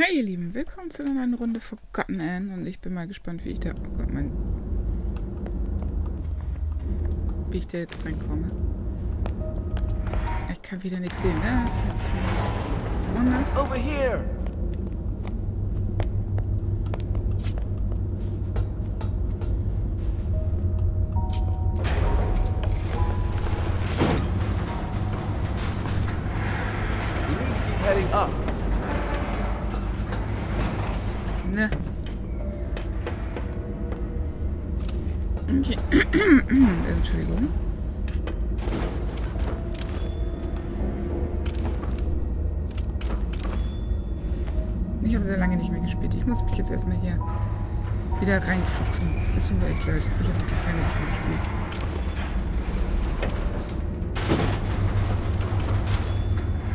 Hey ihr Lieben, willkommen zu einer neuen Runde Forgotten Anne und ich bin mal gespannt, wie ich da... Oh Gott, mein... Wie ich da jetzt reinkomme. Ich kann wieder nichts sehen? Das hat 100. Over here! Entschuldigung. Ich habe sehr lange nicht mehr gespielt. Ich muss mich jetzt erstmal hier wieder reinfuchsen. Es tut mir echt leid. Ich habe wirklich lange nicht mehr gespielt.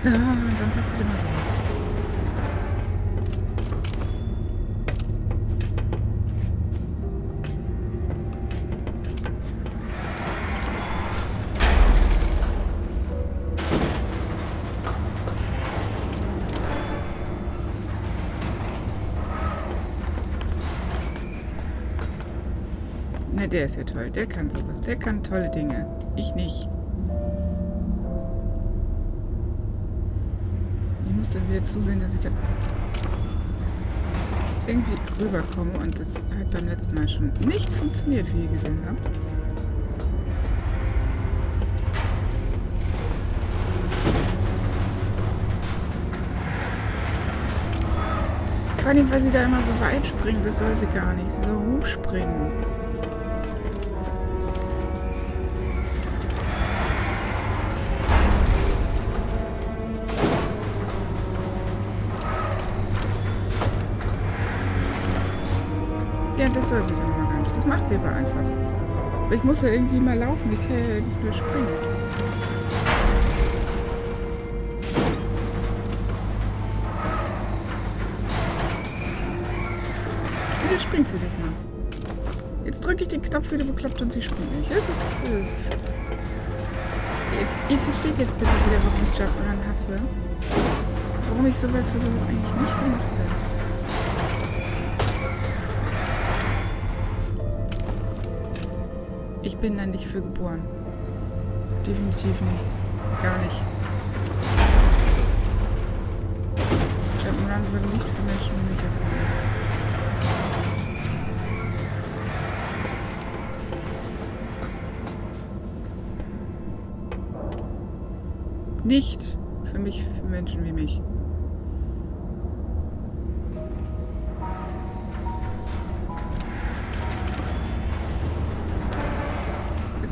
Ah, und dann passiert immer sowas. Na, der ist ja toll. Der kann sowas. Der kann tolle Dinge. Ich nicht. Ich muss dann wieder zusehen, dass ich da irgendwie rüberkomme. Und das hat beim letzten Mal schon nicht funktioniert, wie ihr gesehen habt. Vor allem, weil sie da immer so weit springt, das soll sie gar nicht. Sie soll hochspringen. Sie dann immer gar nicht. Das macht sie aber einfach. Ich muss ja irgendwie mal laufen, ich kann ja nicht mehr springen. Wieder springt sie nicht mal. Jetzt drücke ich den Knopf wieder bekloppt und sie springt nicht. Das ist... Äh, ihr, ihr versteht jetzt bitte wieder, warum ich Jumpman hasse. Warum ich so weit für sowas eigentlich nicht gemacht bin. Ich bin da nicht für geboren. Definitiv nicht. Gar nicht. Jump'n'Run wurde nicht für Menschen wie mich erfunden. Nicht für mich, für Menschen wie mich.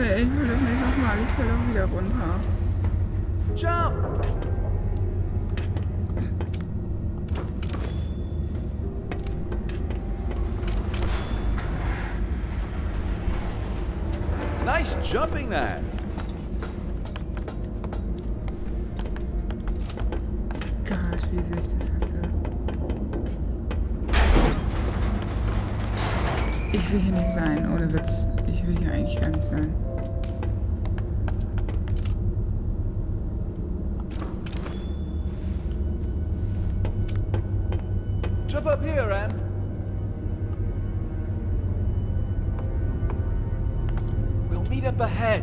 Nee, ich will das nicht nochmal. Ich falle auch wieder runter. Jump! Nice jumping that. Gott, wie sehr ich das hasse. Ich will hier nicht sein, ohne Witz. Ich will hier eigentlich gar nicht sein. Jump up here, Anne. We'll meet up ahead.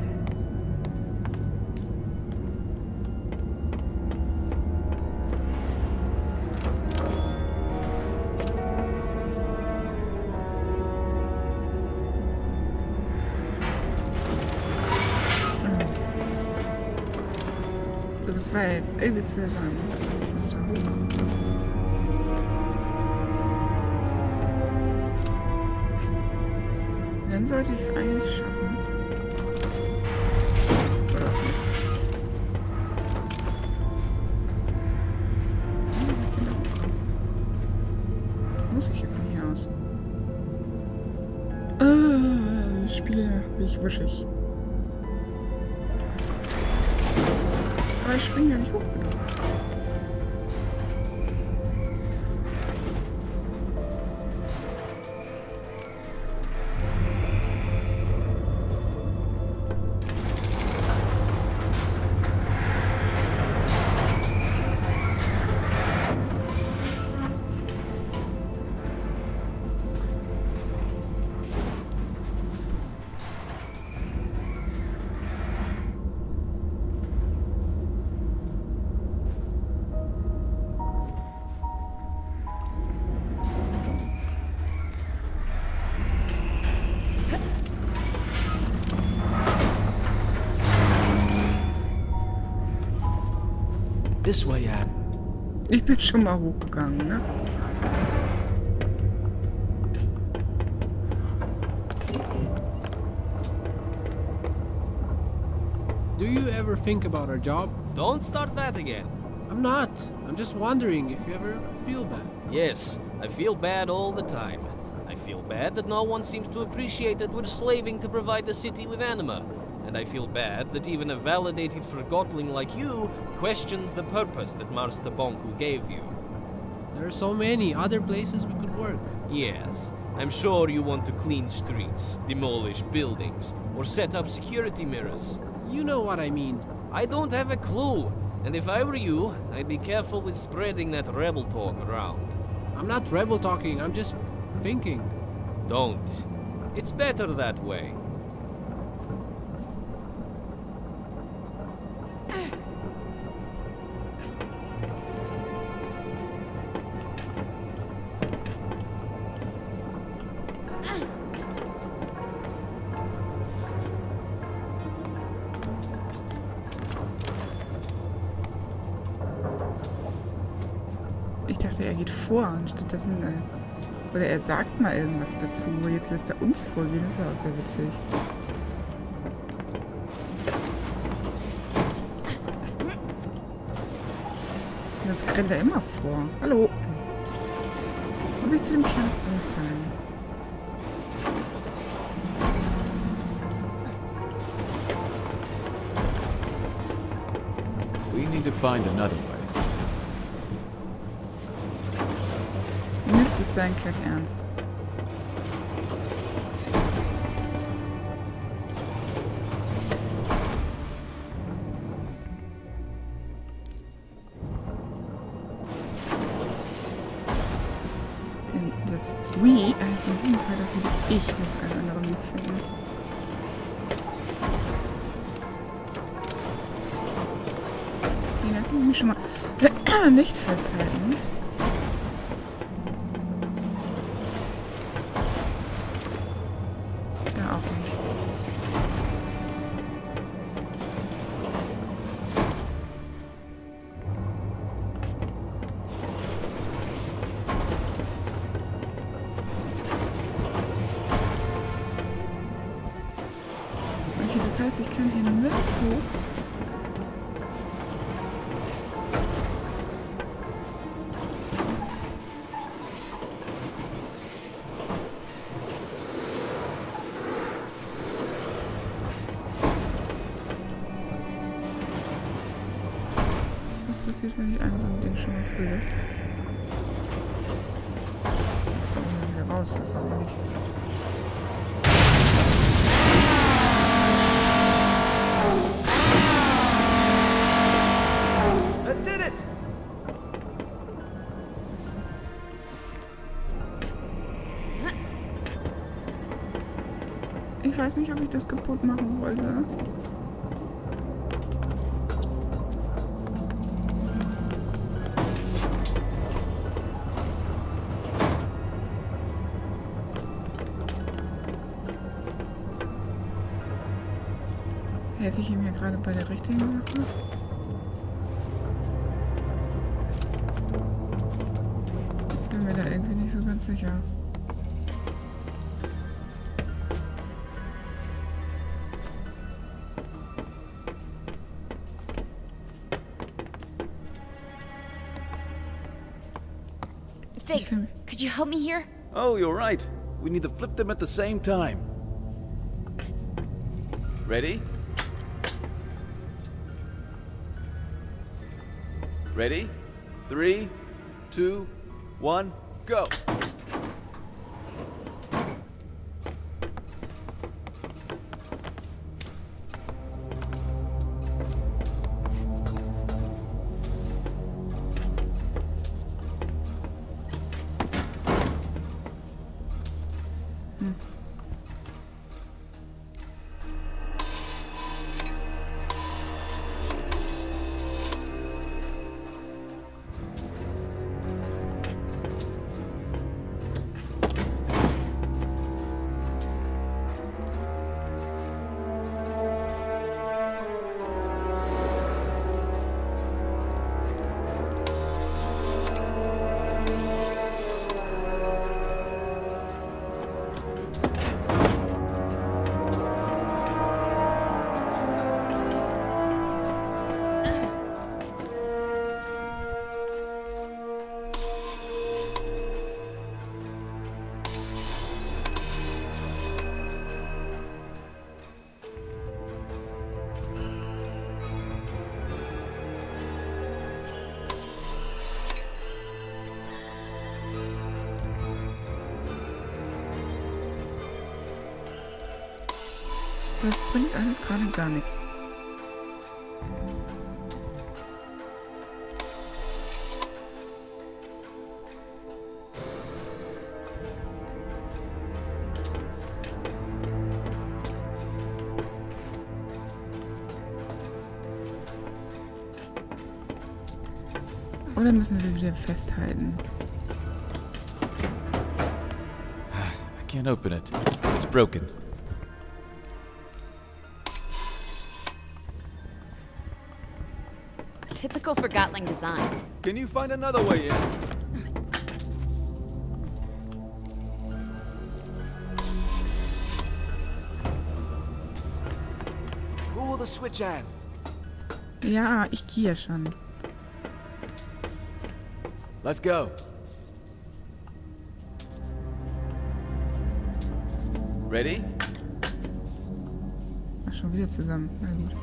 So, das war jetzt übelst lang. Ich. dann sollte ich es eigentlich schaffen. Ich Muss ich ja von hier aus. Ah, das Spiel ich wuschig. Aber ich springe ja nicht hoch genug. This way, Ad. Ich bin schon mal hochgegangen, ne? Do you ever think about our job? Don't start that again. I'm not. I'm just wondering if you ever feel bad. Yes, I feel bad all the time. I feel bad that no one seems to appreciate that we're slaving to provide the city with anima. And I feel bad that even a validated forgotling like you questions the purpose that Master Bonku gave you. There are so many other places we could work. Yes, I'm sure you want to clean streets, demolish buildings, or set up security mirrors. You know what I mean. I don't have a clue, and if I were you, I'd be careful with spreading that rebel talk around. I'm not rebel talking, I'm just thinking. Don't. It's better that way. Ich dachte, er geht vor und stattdessen. Äh, oder er sagt mal irgendwas dazu. Jetzt lässt er uns vorgehen. Das ist ja auch sehr witzig. Jetzt rennt er immer vor. Hallo. Muss ich zu dem kleinen sein? We need to find another way. Mist ist sein Kack ernst. Denn das We heißt in diesem Fall doch wieder ich muss einen anderen Weg finden. Den kann ich mich schon mal nicht festhalten. Heißt, ich kann hier nirgends hoch. Was passiert, wenn ich ein so ein Ding schon erfülle? Ist da oben wieder raus, das ist ja nicht. Weiß nicht, ob ich das kaputt machen wollte. Helfe ich ihm hier gerade bei der richtigen Sache? Bin mir da irgendwie nicht so ganz sicher. You help me here? Oh, you're right. We need to flip them at the same time. Ready? Ready? Three, two, one, go. Das bringt alles gerade gar nichts. Oder müssen wir wieder festhalten? I can't open it. It's broken. Typical Forgotling design. Can you find another way in? Pull the switch on. Ja, ich gehe schon. Let's go. Ready? Ach, schon wieder zusammen. Na gut.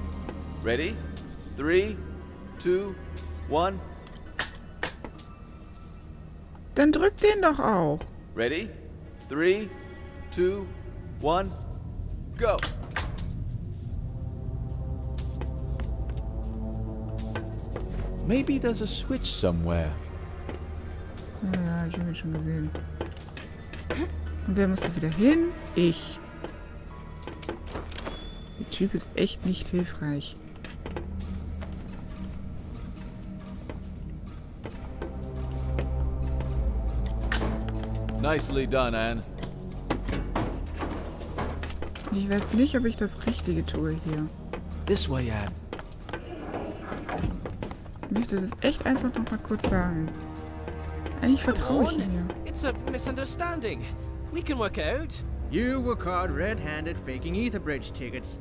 Ready? Three, two, one. Dann drück den doch auch. Ready? Three, two, one, go. Maybe there's a switch somewhere. Ja, ich habe ihn schon gesehen. Und wer muss da wieder hin? Ich. Der Typ ist echt nicht hilfreich. Nicely done, Anne. Ich weiß nicht, ob ich das Richtige tue hier. This way, Anne. Ich möchte das echt einfach noch mal kurz sagen. Eigentlich vertraue ich Come ihm on. ja. It's a misunderstanding. We can work it out. You were caught red-handed faking Ether Bridge tickets.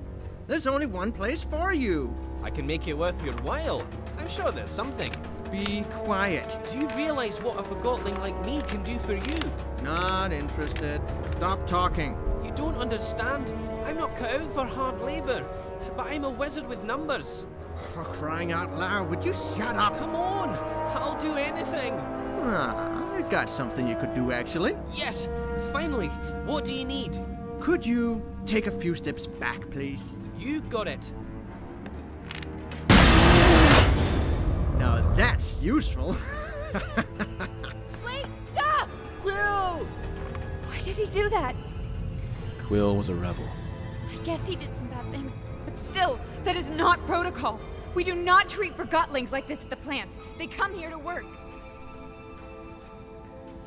There's only one place for you. I can make it worth your while. I'm sure there's something. Be quiet. Do you realize what a forgotling like me can do for you? Not interested. Stop talking. You don't understand. I'm not cut out for hard labor, but I'm a wizard with numbers. For crying out loud, would you shut up? Come on, I'll do anything. Ah, I've got something you could do, actually. Yes, finally. What do you need? Could you take a few steps back, please? You got it. Now that's useful. Quill! Why did he do that? Quill was a rebel. I guess he did some bad things, but still, that is not protocol. We do not treat Forgotlings like this at the plant. They come here to work.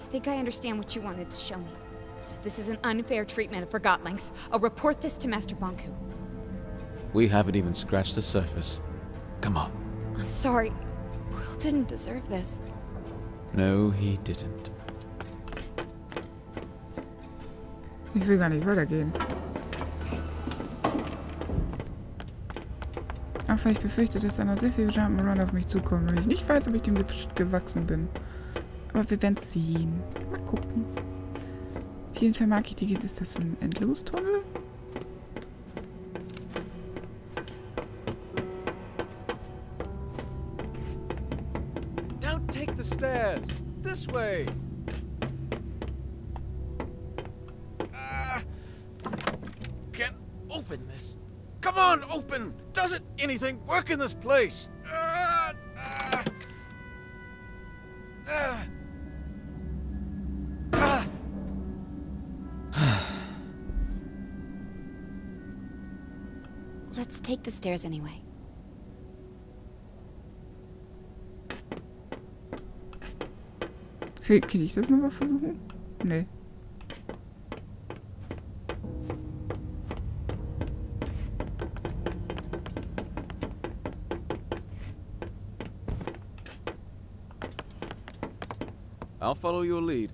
I think I understand what you wanted to show me. This is an unfair treatment of Forgotlings. I'll report this to Master Bonku. We haven't even scratched the surface. Come on. I'm sorry. Quill didn't deserve this. No, he didn't. Ich will gar nicht weitergehen. Auch weil ich befürchte, dass einer sehr viel Jump'n'Run auf mich zukommt und ich nicht weiß, ob ich dem gewachsen bin. Aber wir werden sehen. Mal gucken. Auf jeden Fall mag ich die. Ist das so ein Endlostunnel? Don't take the stairs. This way. Open this. Come on, open! Doesn't anything work in this place? Let's take the stairs anyway. Okay, ich das nochmal versuchen? Nee. I'll follow your lead.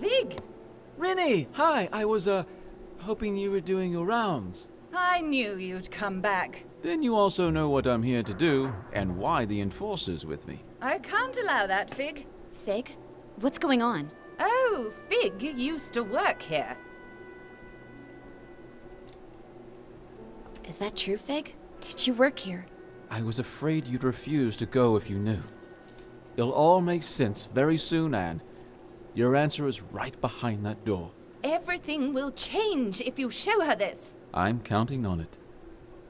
Fig! Rennie, hi. I was, uh, hoping you were doing your rounds. I knew you'd come back. Then you also know what I'm here to do, and why the Enforcer's with me. I can't allow that, Fig. Fig? What's going on? Oh, Fig used to work here. Is that true, Fig? Did you work here? I was afraid you'd refuse to go if you knew. It'll all make sense very soon, Anne. Your answer is right behind that door. Everything will change if you show her this. I'm counting on it.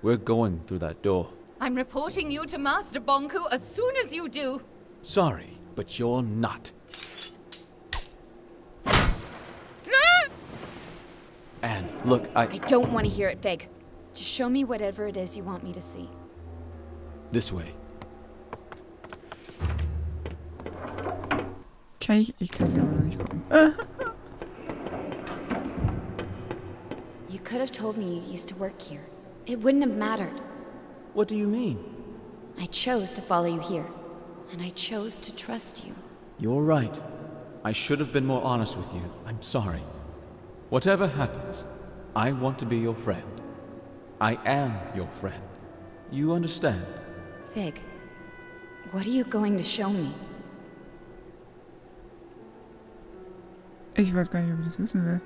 We're going through that door. I'm reporting you to Master Bonku as soon as you do. Sorry, but you're not. Anne, look, I... I don't want to hear it, Fig. Just show me whatever it is you want me to see. This way. Okay, ich, ich kann sie aber noch nicht gucken. You could have told me you used to work here. It wouldn't have mattered. What do you mean? I chose to follow you here. And I chose to trust you. You're right. I should have been more honest with you. I'm sorry. Whatever happens, I want to be your friend. I am your friend. You understand? Fig, what are you going to show me? ich weiß gar nicht, ob ich das wissen will.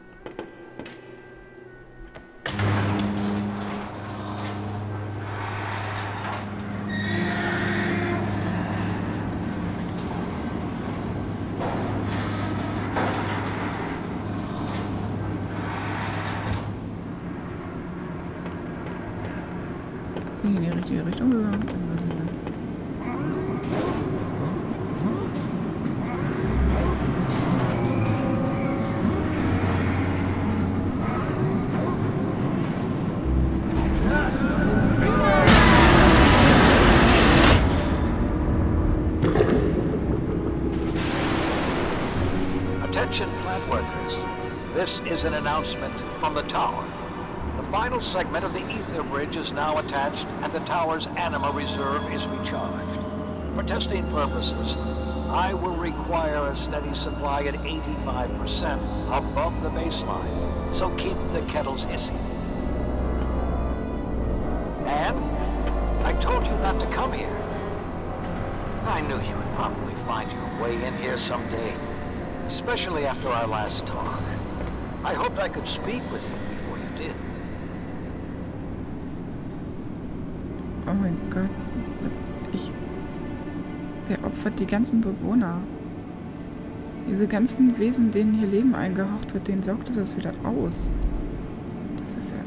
Announcement from the tower. The final segment of the ether bridge is now attached and the tower's anima reserve is recharged. For testing purposes, I will require a steady supply at 85% above the baseline, so keep the kettles hissing. And I told you not to come here. I knew you would probably find your way in here someday, especially after our last talk. I hoped I could speak with you before you did. Oh mein Gott. Was, ich. Der opfert die ganzen Bewohner. Diese ganzen Wesen, denen hier Leben eingehaucht wird, denen saugt er das wieder aus. Das ist ja.